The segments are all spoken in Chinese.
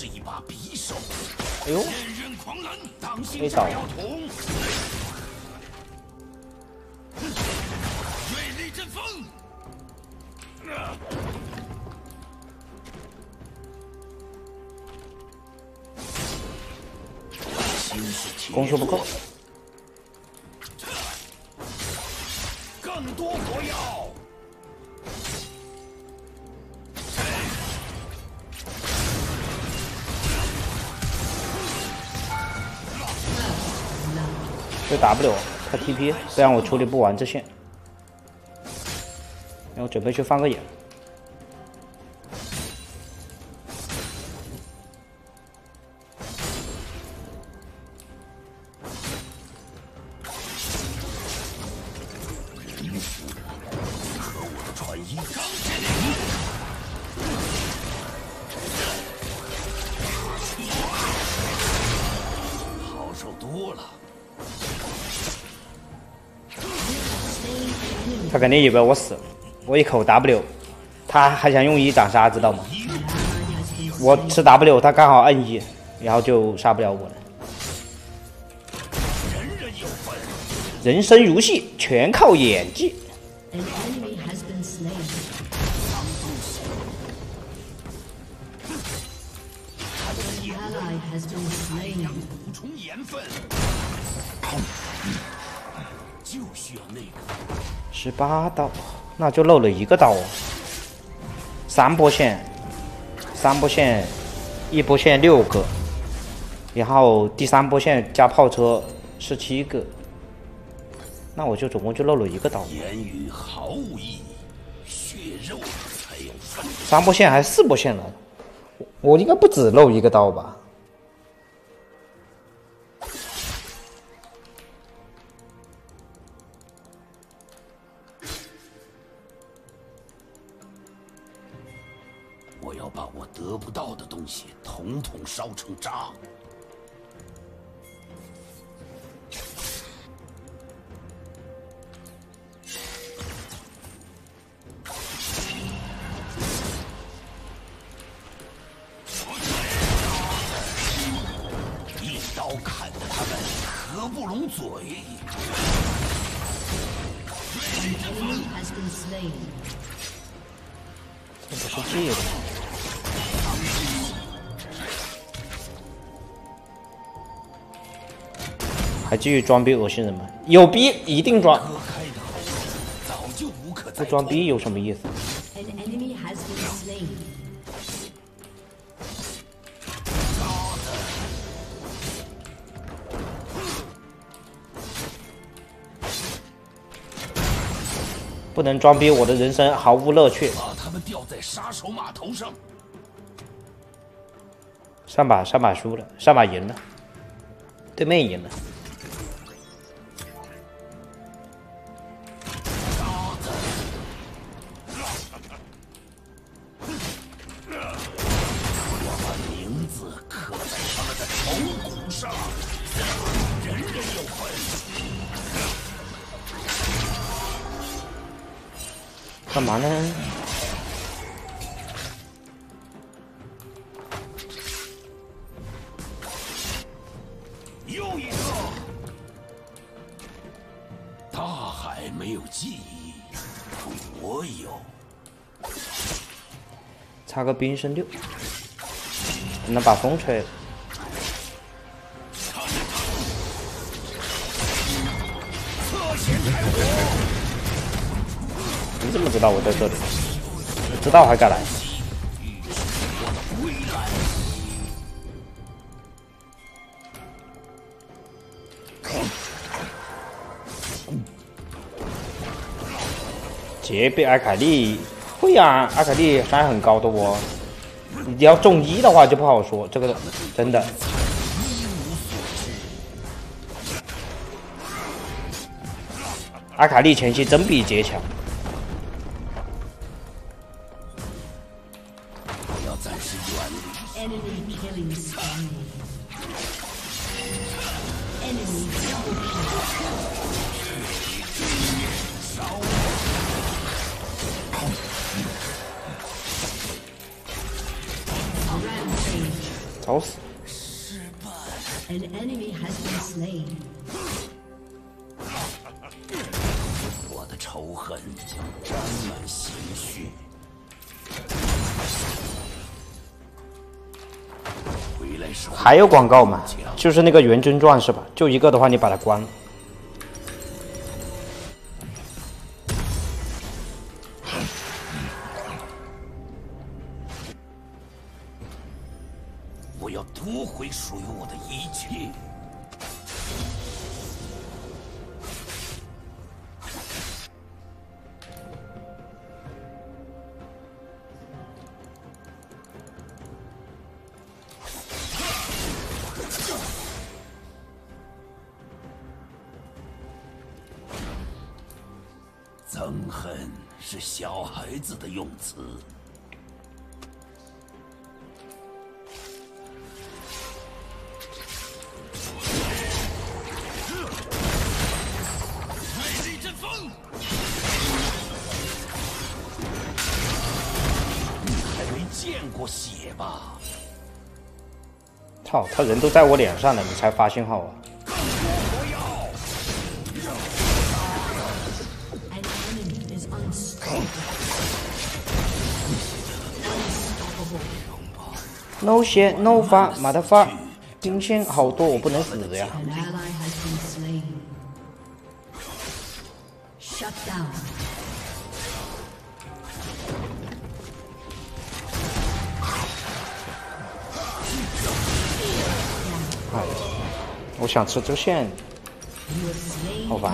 是一把匕首。哎呦，剑刃狂澜，当心没倒炸药桶。锐利阵风。啊攻速不够更多火药。这 W 他 TP，不然我处理不完这线。然后准备去放个眼，他肯定以为我死了，我一口 W，他还想用一斩杀，知道吗？我吃 W，他刚好摁一，然后就杀不了我了。人人有份，人生如戏，全靠演技。十八刀，那就漏了一个刀啊！三波线，三波线，一波线六个，然后第三波线加炮车是七个，那我就总共就漏了一个刀。言语毫无意义，血肉才有分。三波线还是四波线了？我应该不止漏一个刀吧？不拢嘴。这不是借的？还继续装逼恶心人吗？有逼一定装，不装逼有什么意思？不能装逼，我的人生毫无乐趣。把他们吊在杀手码头上。上把上把输了，上把赢了，对面赢了。嘛呢？又一个。大海没有记忆，我有。擦个冰生六，能把风吹了。侧弦开火，你怎么知道我在这里？知道还敢来？归来。杰被阿凯丽会呀、艾凯丽伤害很高的哦。你要中一的话就不好说，这个真的。阿卡丽前期真比杰强，找死！An enemy has been slain. 我的仇恨将沾满鲜血。回来时还有广告吗？就是那个元真传是吧？就一个的话，你把它关了。憎恨是小孩子的用词。你还没见过血吧？操，他人都在我脸上了，你才发信号啊？no 血 no fun, mother fuck。兵线好多，我不能死呀。哎，我想吃这线，好烦。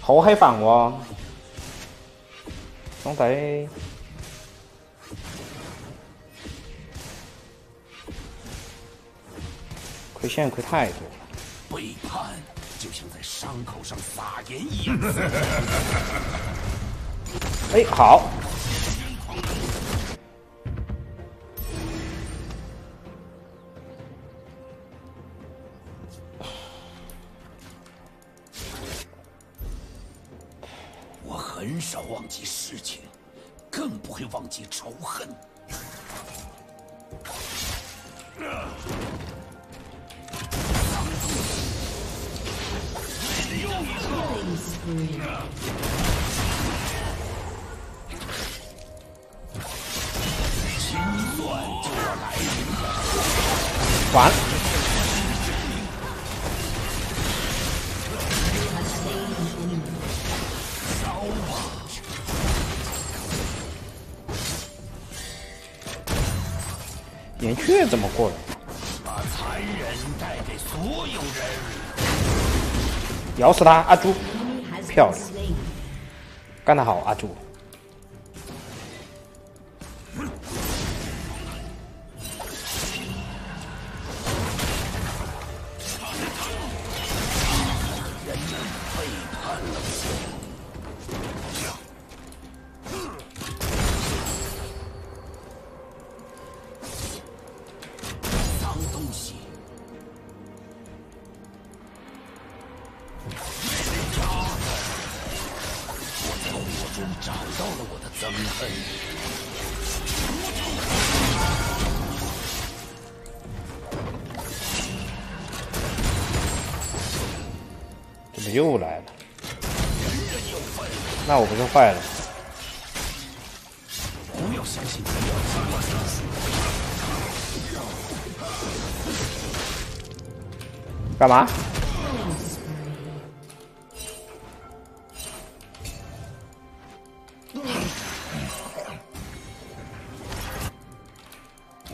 好黑房哦，兄弟。亏线亏太多了，背叛就像在伤口上撒盐一样。哎，好，我很少忘记事情，更不会忘记仇恨。完岩雀怎么过来？把残忍带给所有人。咬死他阿朱。漂亮。干得好阿朱。怎么又来了？那我不是坏了？干嘛？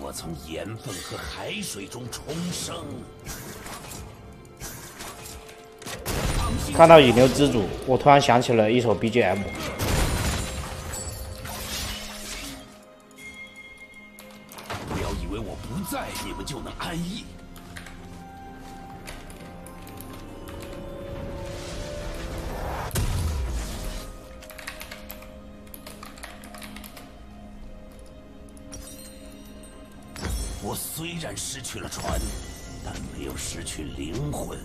我从盐分和海水中重生。看到引流之主，我突然想起了一首 BGM。不要以为我不在，你们就能安逸。我虽然失去了船，但没有失去灵魂。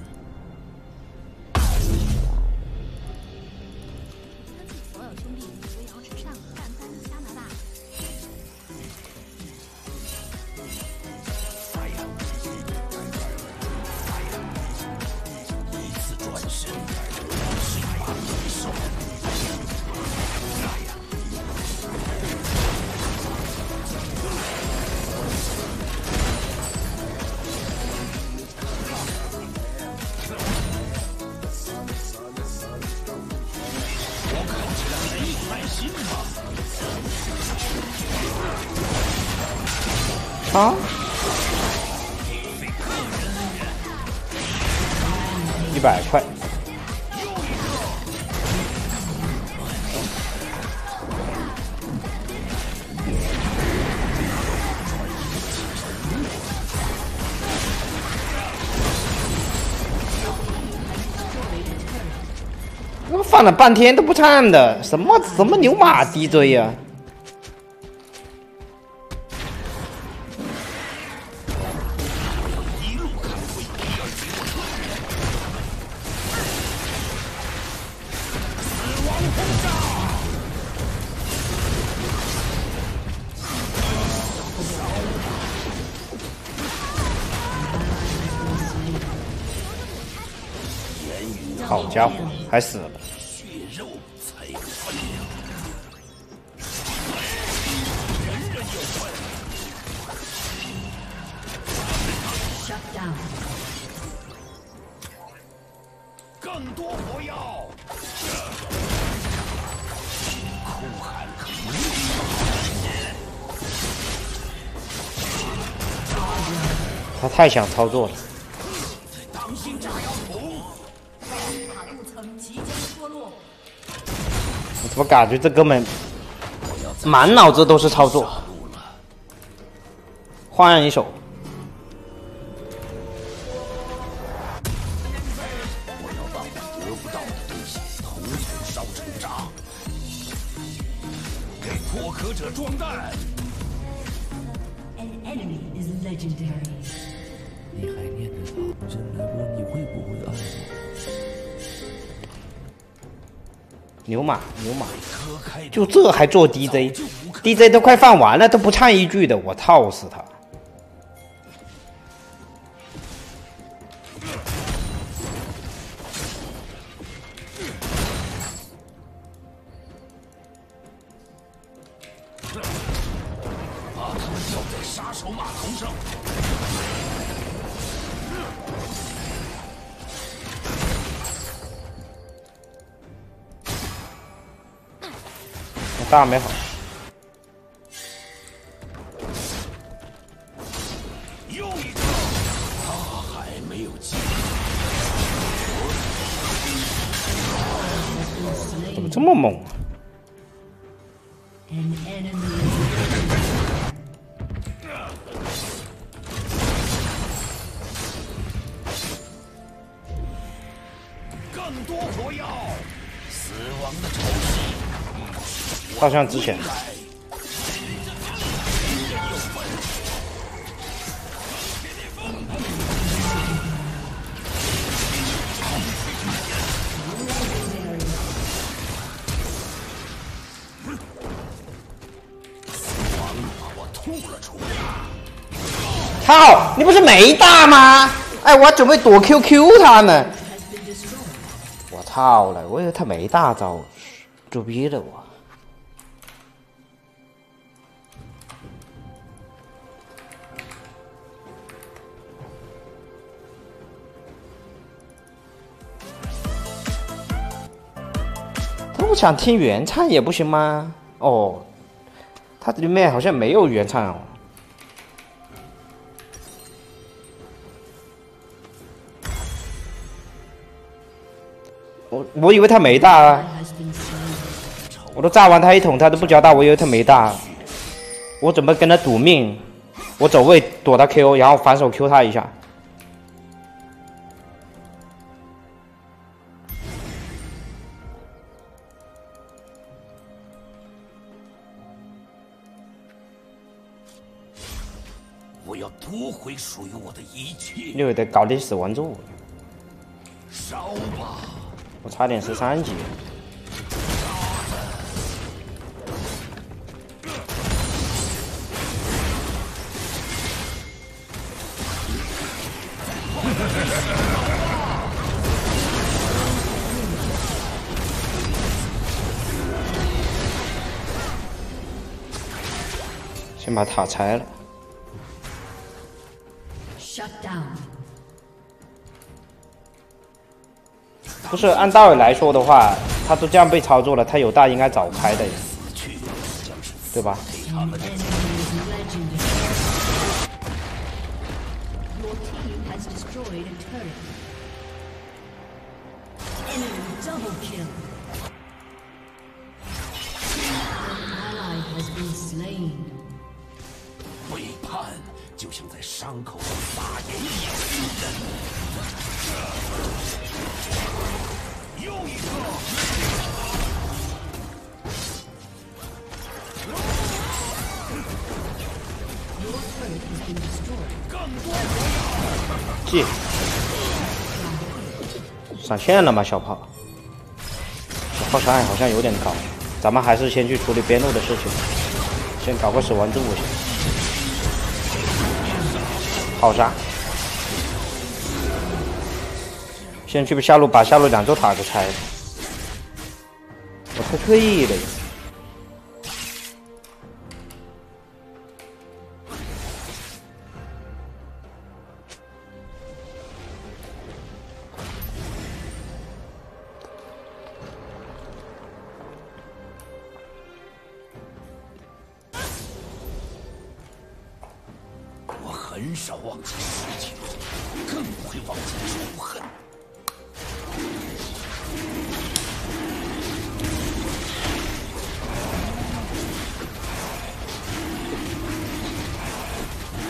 啊！一百块。我放了半天都不唱的，什么什么牛马 DJ 呀、好家伙，还死了！他太想操作了。我感觉这哥们满脑子都是操作？换一手，我要把我得不到的东西统统烧成渣。给破壳者装弹。An enemy is legendary. 你还念着他，真来问你会不会爱我？牛马牛马，就这还做 DJ，DJ 都快放完了都不唱一句的，我操死他！大没好，又一个，他还没有进。怎么这么猛啊？好像之前。操！你不是没大吗？哎，我还准备躲 QQ 他呢。我操了，我以为他没大招，作逼的我。不想听原唱也不行吗？哦，他里面好像没有原唱哦。我我以为他没大啊。我都炸完他一桶，他都不交大，我以为他没大，我准备跟他赌命，我走位躲他 Q，然后反手 Q 他一下。属于我的一切。六得搞点死亡咒，烧吧！我差点十三级。先把塔拆了。不是按道理来说的话，他都这样被操作了，他有大应该早开的，对吧？就像在伤口上撒盐一样，又一个！G，闪现了吗？小炮，小炮伤害好像有点高，咱们还是先去处理边路的事情，先搞个死亡之舞先。好杀！先去下路把下路两座塔给拆了，我太退了。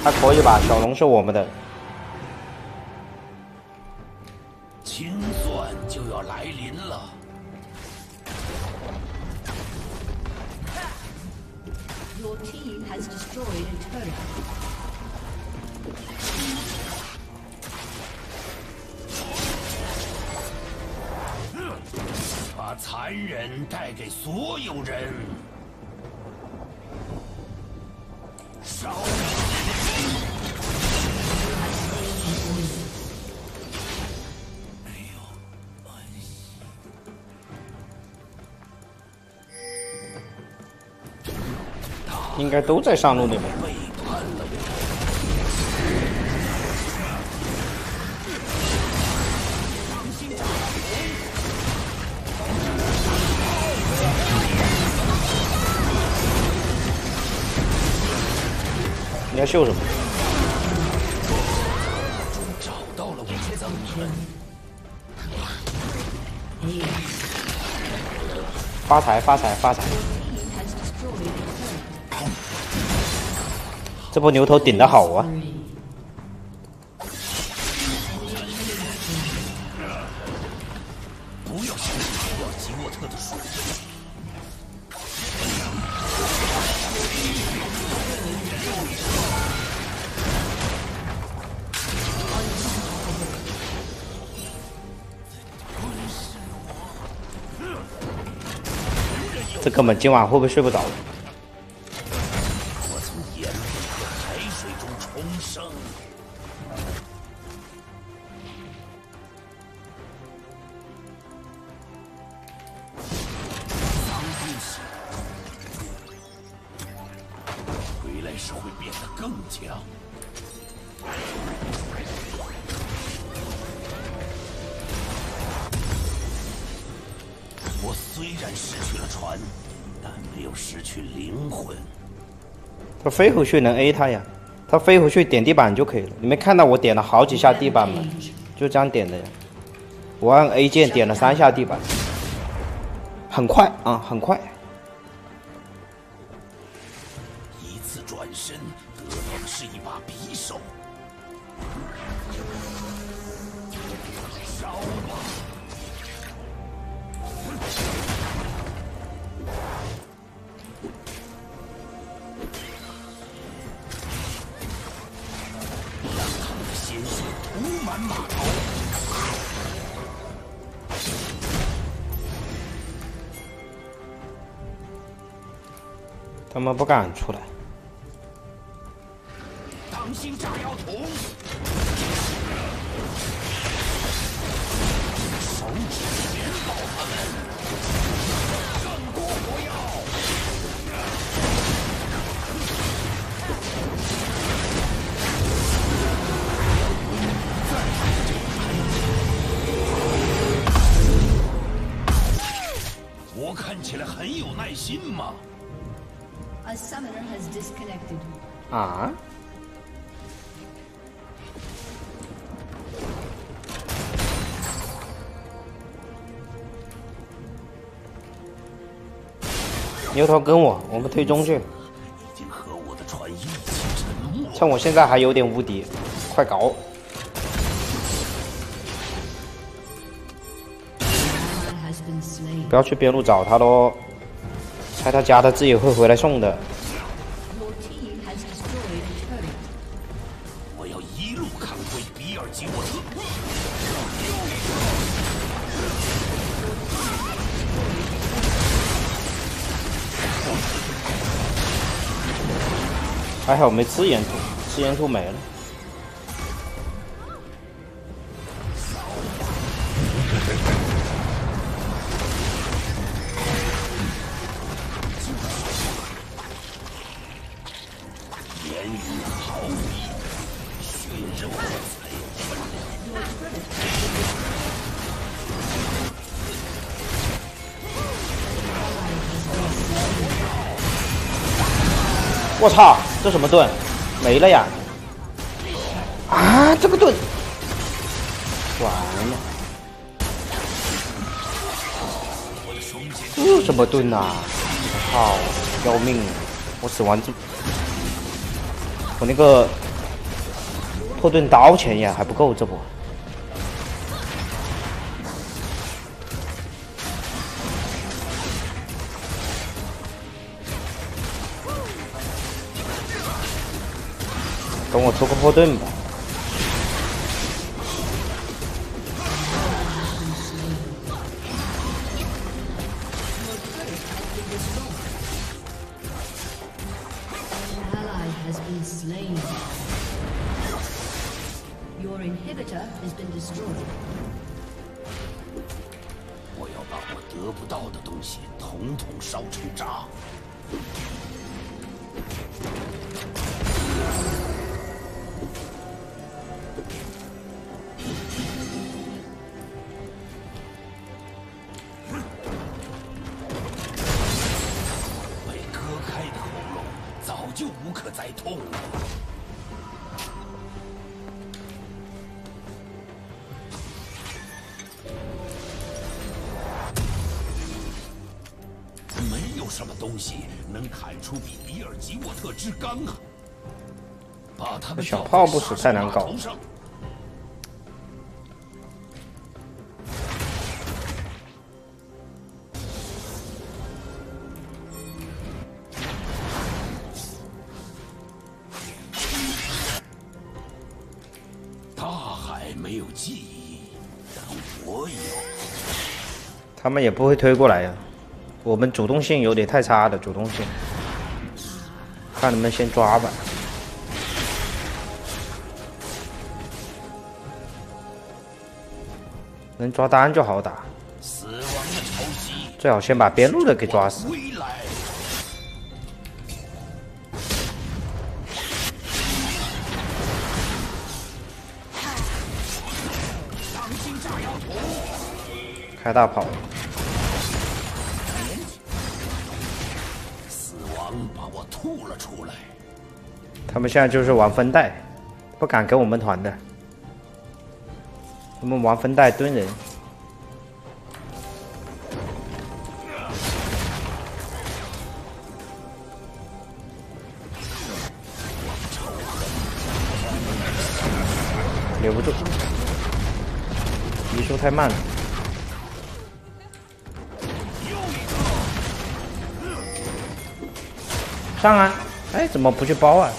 还可以吧？小龙是我们的，清算就要来临了。Your team has destroyed a turret. 把残忍带给所有人。应该都在上路里面。背叛了我。你要秀什么？找到了我的憎恨。发财发财发财！Team has 这波牛头顶的好啊！不要想着打掉吉沃特的属性。这哥们今晚会不会睡不着？飞回去能 A 他呀，他飞回去点地板就可以了。你没看到我点了好几下地板吗？就这样点的呀。我按 A 键点了三下地板，很快啊，很快。们不敢出来。啊？牛头跟我，我们推中去，趁我现在还有点无敌，快搞，不要去边路找他喽，拆他家他自己会回来送的。我要一路扛回比尔吉沃特。还好没吃烟土，吃烟土没了。我操，这什么盾？没了呀！啊，这个盾，完了，这什么盾呐、我操，要命！我死完这，我那个破盾刀钱呀还不够这不？我出个破盾吧。我要把我得不到的东西统统烧成渣。小炮不死太难搞大海没有记忆，但我有。他们也不会推过来呀。我们主动性有点太差的，主动性。看能不能先抓吧。能抓单就好打，死亡的潮汐最好先把边路的给抓死。开大炮，死亡把我吐了出来。他们现在就是玩分带，不敢跟我们团的。他们玩分带蹲人，留不住，移速太慢了。上啊！哎，怎么不去包啊？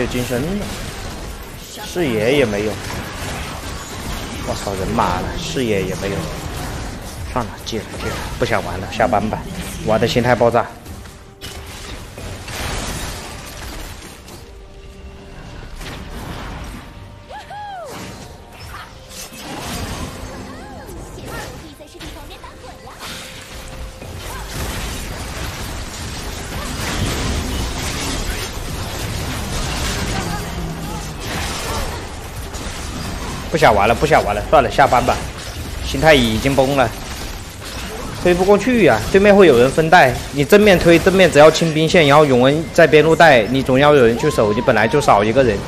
有金身了，视野也没有。我操，人马了，视野也没有。算了，戒了戒了，不想玩了，下班吧。玩的心态爆炸。不想玩了，不想玩了，算了，下班吧。心态已经崩了。推不过去呀、对面会有人分带。你正面推，正面只要清兵线，然后永恩在边路带，你总要有人去守，你本来就少一个人。